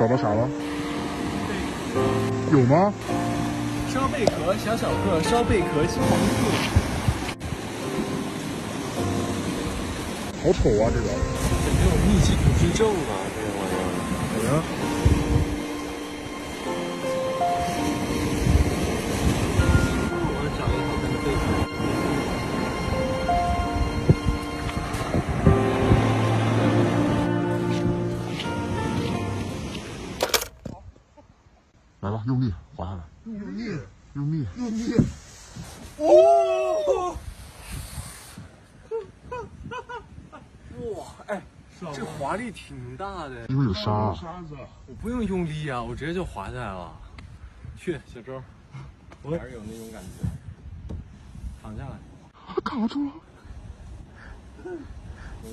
找到啥了？有吗？烧贝壳，小小个，烧贝壳，金黄色。好丑啊！这个。没有密集恐惧症啊，这个玩意儿。怎用力滑下来，用力，用力。用力！哦！哇，哎，这滑力挺大的。因为有沙啊。沙子，我不用用力啊，我直接就滑下来了。去，小周，我还是有那种感觉。躺下来，卡住了。那种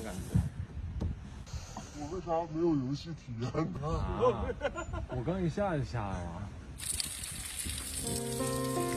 感觉。我为啥没有游戏体验呢？啊！我刚一下就下来了。Música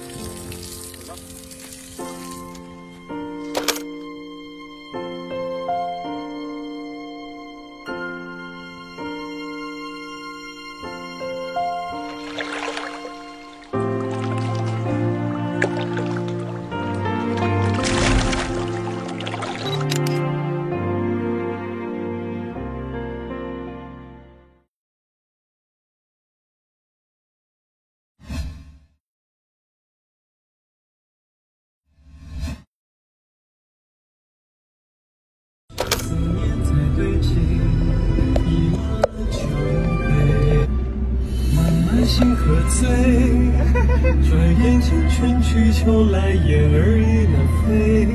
春去秋来燕儿已南飞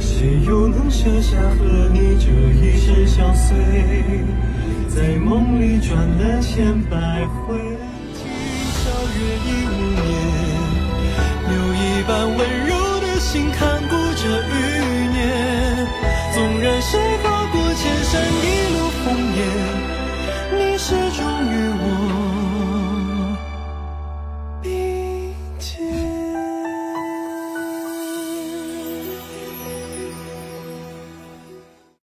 谁又能舍下和你这一生相随？在梦里转了千百回。今宵月已无眠留一半温柔的心看顾着余年纵然是